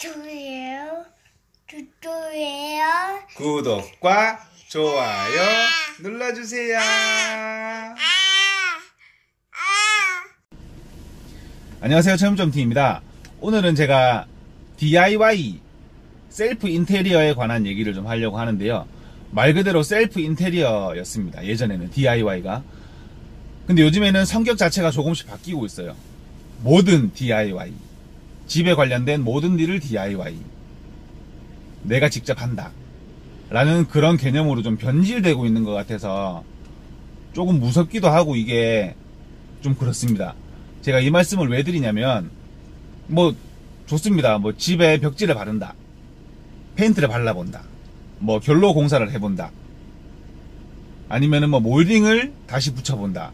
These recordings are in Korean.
좋아요. 좋아요. 구독과 좋아요 눌러주세요. 안녕하세요. 체험점팀입니다. 오늘은 제가 DIY 셀프 인테리어에 관한 얘기를 좀 하려고 하는데요. 말 그대로 셀프 인테리어였습니다. 예전에는 DIY가. 근데 요즘에는 성격 자체가 조금씩 바뀌고 있어요. 모든 DIY. 집에 관련된 모든 일을 DIY. 내가 직접 한다. 라는 그런 개념으로 좀 변질되고 있는 것 같아서 조금 무섭기도 하고 이게 좀 그렇습니다. 제가 이 말씀을 왜 드리냐면 뭐 좋습니다. 뭐 집에 벽지를 바른다. 페인트를 발라본다. 뭐 결로 공사를 해본다. 아니면은 뭐 몰딩을 다시 붙여본다.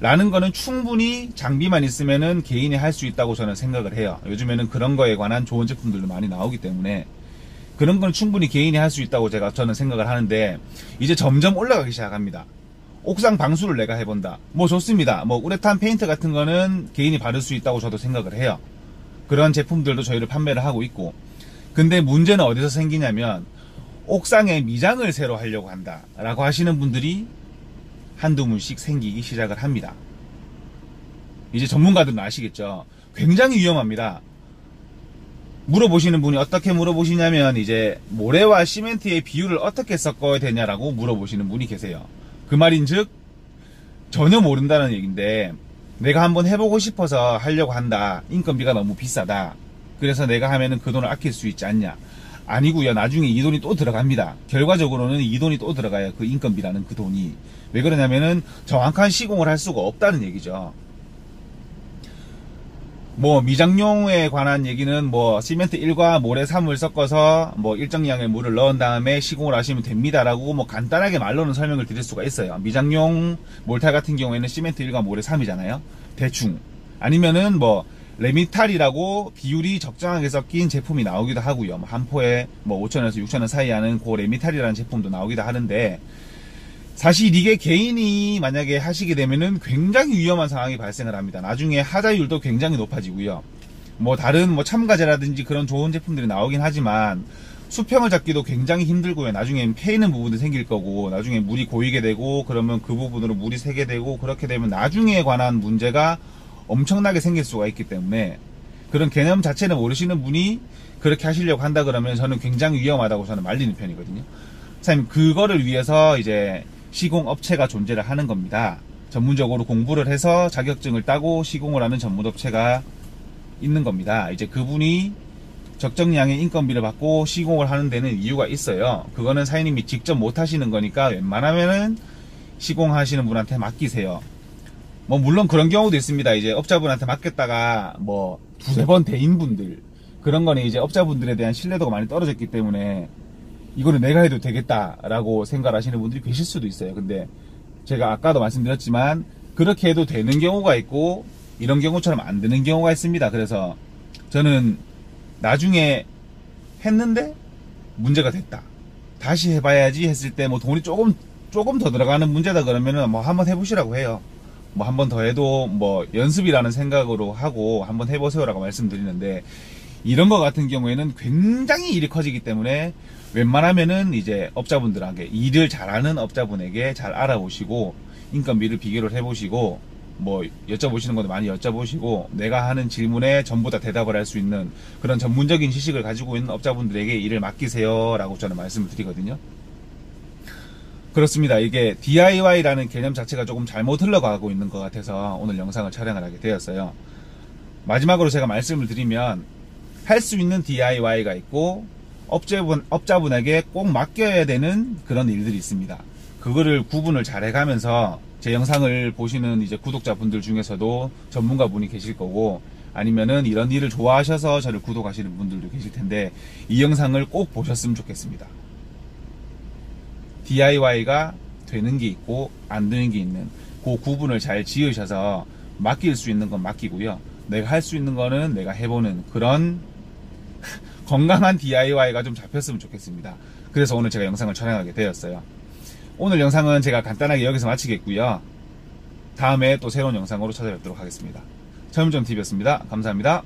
라는 거는 충분히 장비만 있으면은 개인이 할 수 있다고 저는 생각을 해요. 요즘에는 그런 거에 관한 좋은 제품들도 많이 나오기 때문에 그런 건 충분히 개인이 할 수 있다고 제가 저는 생각을 하는데 이제 점점 올라가기 시작합니다. 옥상 방수를 내가 해본다. 뭐 좋습니다. 뭐 우레탄 페인트 같은 거는 개인이 바를 수 있다고 저도 생각을 해요. 그런 제품들도 저희를 판매를 하고 있고 근데 문제는 어디서 생기냐면 옥상에 미장을 새로 하려고 한다 라고 하시는 분들이 한두 문씩 생기기 시작을 합니다. 이제 전문가들은 아시겠죠. 굉장히 위험합니다. 물어보시는 분이 어떻게 물어보시냐면 이제 모래와 시멘트의 비율을 어떻게 섞어야 되냐라고 물어보시는 분이 계세요. 그 말인즉 전혀 모른다는 얘기인데 내가 한번 해보고 싶어서 하려고 한다. 인건비가 너무 비싸다. 그래서 내가 하면은 그 돈을 아낄 수 있지 않냐. 아니고요. 나중에 이 돈이 또 들어갑니다. 결과적으로는 이 돈이 또 들어가요. 그 인건비라는 그 돈이. 왜 그러냐면은 정확한 시공을 할 수가 없다는 얘기죠. 뭐 미장용에 관한 얘기는 뭐 시멘트 1과 모래 3을 섞어서 뭐 일정량의 물을 넣은 다음에 시공을 하시면 됩니다라고 뭐 간단하게 말로는 설명을 드릴 수가 있어요. 미장용 몰탈 같은 경우에는 시멘트 1과 모래 3이잖아요. 대충 아니면은 뭐 레미탈이라고 비율이 적정하게 섞인 제품이 나오기도 하고요. 뭐한 포에 뭐 5천원에서 6천원 사이 하는 그 레미탈이라는 제품도 나오기도 하는데 사실 이게 개인이 만약에 하시게 되면은 굉장히 위험한 상황이 발생을 합니다. 나중에 하자율도 굉장히 높아지고요. 뭐 다른 뭐 첨가제라든지 그런 좋은 제품들이 나오긴 하지만 수평을 잡기도 굉장히 힘들고요. 나중에 패이는 부분도 생길 거고 나중에 물이 고이게 되고 그러면 그 부분으로 물이 새게 되고 그렇게 되면 나중에 관한 문제가 엄청나게 생길 수가 있기 때문에 그런 개념 자체를 모르시는 분이 그렇게 하시려고 한다 그러면 저는 굉장히 위험하다고 저는 말리는 편이거든요. 사장님 그거를 위해서 이제 시공업체가 존재를 하는 겁니다. 전문적으로 공부를 해서 자격증을 따고 시공을 하는 전문업체가 있는 겁니다. 이제 그분이 적정량의 인건비를 받고 시공을 하는 데는 이유가 있어요. 그거는 사장님이 직접 못 하시는 거니까 웬만하면은 시공하시는 분한테 맡기세요. 뭐 물론 그런 경우도 있습니다. 이제 업자분한테 맡겼다가 뭐 두세 번 대인 분들 그런 거는 이제 업자분들에 대한 신뢰도가 많이 떨어졌기 때문에 이거는 내가 해도 되겠다라고 생각하시는 분들이 계실 수도 있어요. 근데 제가 아까도 말씀드렸지만 그렇게 해도 되는 경우가 있고 이런 경우처럼 안 되는 경우가 있습니다. 그래서 저는 나중에 했는데 문제가 됐다. 다시 해봐야지 했을 때 뭐 돈이 조금 조금 더 들어가는 문제다 그러면은 뭐 한번 해보시라고 해요. 뭐 한 번 더 해도 뭐 연습이라는 생각으로 하고 한번 해보세요라고 말씀드리는데 이런 거 같은 경우에는 굉장히 일이 커지기 때문에 웬만하면은 이제 업자분들에게 일을 잘하는 업자분에게 잘 알아보시고 인건비를 비교를 해보시고 뭐 여쭤보시는 것도 많이 여쭤보시고 내가 하는 질문에 전부 다 대답을 할 수 있는 그런 전문적인 지식을 가지고 있는 업자분들에게 일을 맡기세요 라고 저는 말씀을 드리거든요 그렇습니다 이게 DIY라는 개념 자체가 조금 잘못 흘러가고 있는 것 같아서 오늘 영상을 촬영을 하게 되었어요 마지막으로 제가 말씀을 드리면 할 수 있는 DIY가 있고 업자분, 업자분에게 꼭 맡겨야 되는 그런 일들이 있습니다. 그거를 구분을 잘 해가면서 제 영상을 보시는 이제 구독자분들 중에서도 전문가분이 계실 거고 아니면은 이런 일을 좋아하셔서 저를 구독하시는 분들도 계실 텐데 이 영상을 꼭 보셨으면 좋겠습니다. DIY가 되는 게 있고 안 되는 게 있는 그 구분을 잘 지으셔서 맡길 수 있는 건 맡기고요. 내가 할 수 있는 거는 내가 해보는 그런 건강한 DIY가 좀 잡혔으면 좋겠습니다. 그래서 오늘 제가 영상을 촬영하게 되었어요. 오늘 영상은 제가 간단하게 여기서 마치겠고요. 다음에 또 새로운 영상으로 찾아뵙도록 하겠습니다. 철물점TV였습니다. 감사합니다.